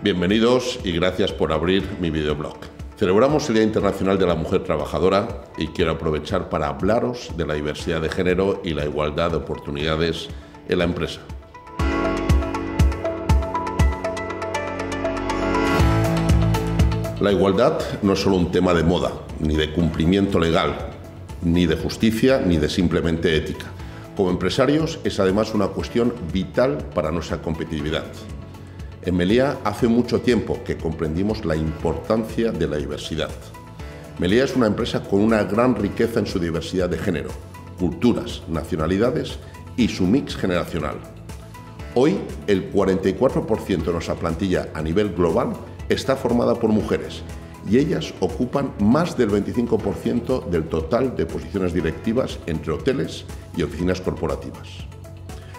Bienvenidos y gracias por abrir mi videoblog. Celebramos el Día Internacional de la Mujer Trabajadora y quiero aprovechar para hablaros de la diversidad de género y la igualdad de oportunidades en la empresa. La igualdad no es solo un tema de moda, ni de cumplimiento legal, ni de justicia, ni de simplemente ética. Como empresarios es además una cuestión vital para nuestra competitividad. En Melía hace mucho tiempo que comprendimos la importancia de la diversidad. Melía es una empresa con una gran riqueza en su diversidad de género, culturas, nacionalidades y su mix generacional. Hoy, el 44% de nuestra plantilla a nivel global está formada por mujeres y ellas ocupan más del 25% del total de posiciones directivas entre hoteles y oficinas corporativas.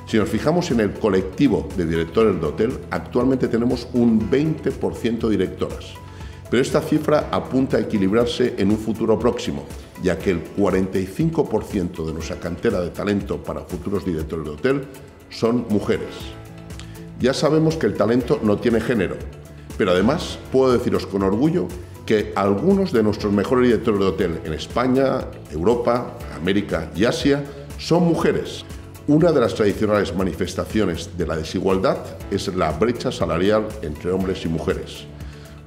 Si nos fijamos en el colectivo de directores de hotel, actualmente tenemos un 20% de directoras, pero esta cifra apunta a equilibrarse en un futuro próximo, ya que el 45% de nuestra cantera de talento para futuros directores de hotel son mujeres. Ya sabemos que el talento no tiene género, pero además puedo deciros con orgullo que algunos de nuestros mejores directores de hotel en España, Europa, América y Asia son mujeres. Una de las tradicionales manifestaciones de la desigualdad es la brecha salarial entre hombres y mujeres.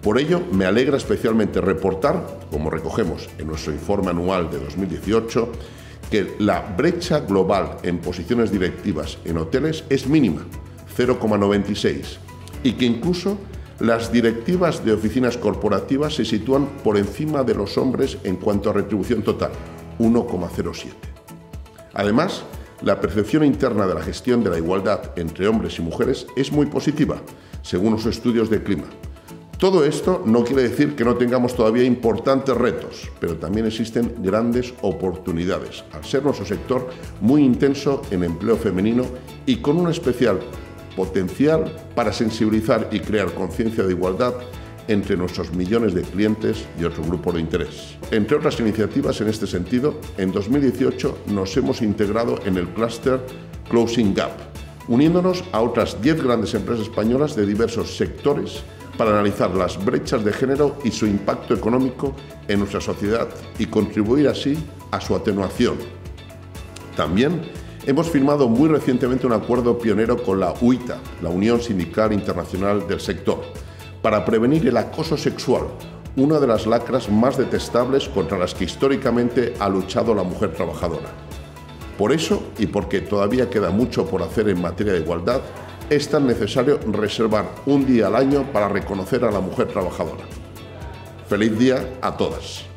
Por ello, me alegra especialmente reportar, como recogemos en nuestro informe anual de 2018, que la brecha global en posiciones directivas en hoteles es mínima, 0,96, y que incluso las directivas de oficinas corporativas se sitúan por encima de los hombres en cuanto a retribución total, 1,07. Además, la percepción interna de la gestión de la igualdad entre hombres y mujeres es muy positiva, según los estudios de clima. Todo esto no quiere decir que no tengamos todavía importantes retos, pero también existen grandes oportunidades, al ser nuestro sector muy intenso en empleo femenino y con un especial potencial para sensibilizar y crear conciencia de igualdad entre nuestros millones de clientes y otros grupos de interés. Entre otras iniciativas en este sentido, en 2018 nos hemos integrado en el clúster Closing Gap, uniéndonos a otras 10 grandes empresas españolas de diversos sectores para analizar las brechas de género y su impacto económico en nuestra sociedad y contribuir así a su atenuación. También hemos firmado muy recientemente un acuerdo pionero con la UITA, la Unión Sindical Internacional del Sector, para prevenir el acoso sexual, una de las lacras más detestables contra las que históricamente ha luchado la mujer trabajadora. Por eso, y porque todavía queda mucho por hacer en materia de igualdad, es tan necesario reservar un día al año para reconocer a la mujer trabajadora. Feliz día a todas.